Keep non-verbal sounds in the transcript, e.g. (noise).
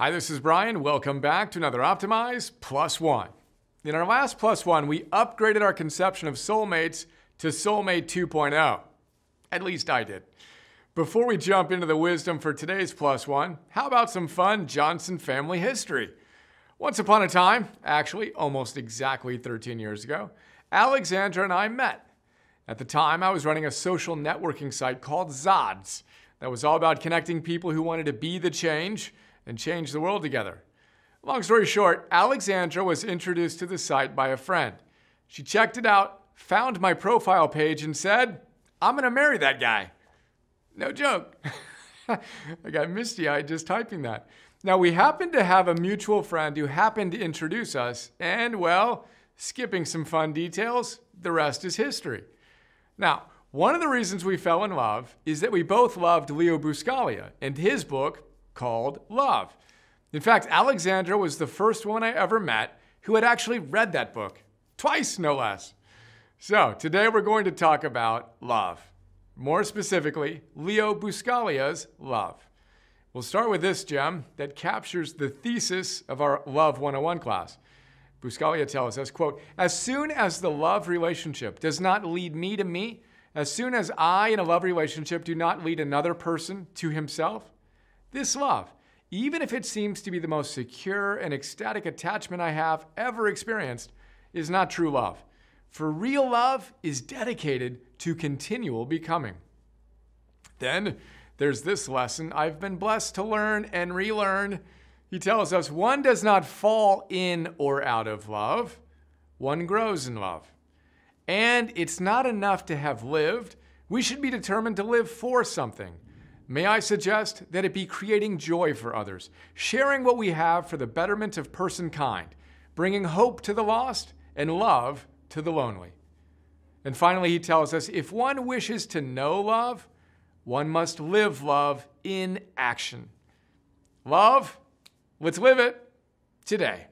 Hi, this is Brian. Welcome back to another Optimize Plus One. In our last Plus One, we upgraded our conception of soulmates to Soulmate 2.0. At least I did. Before we jump into the wisdom for today's Plus One, how about some fun Johnson family history? Once upon a time, actually almost exactly 13 years ago, Alexandra and I met. At the time, I was running a social networking site called Zaadz that was all about connecting people who wanted to be the change and change the world together. Long story short, Alexandra was introduced to the site by a friend. She checked it out, found my profile page, and said, I'm gonna marry that guy. No joke. (laughs) I got misty eyed just typing that. Now, we happened to have a mutual friend who happened to introduce us, and well, skipping some fun details, the rest is history. Now, one of the reasons we fell in love is that we both loved Leo Buscaglia and his book, called Love. In fact, Alexandra was the first woman I ever met who had actually read that book, twice no less. So, today we're going to talk about love. More specifically, Leo Buscaglia's Love. We'll start with this gem that captures the thesis of our Love 101 class. Buscaglia tells us, quote, as soon as the love relationship does not lead me to me, as soon as I in a love relationship do not lead another person to himself, this love, even if it seems to be the most secure and ecstatic attachment I have ever experienced, is not true love. For real love is dedicated to continual becoming. Then there's this lesson I've been blessed to learn and relearn. He tells us one does not fall in or out of love, one grows in love. And it's not enough to have lived, we should be determined to live for something. May I suggest that it be creating joy for others, sharing what we have for the betterment of person kind, bringing hope to the lost and love to the lonely. And finally, he tells us if one wishes to know love, one must live love in action. Love, let's live it today.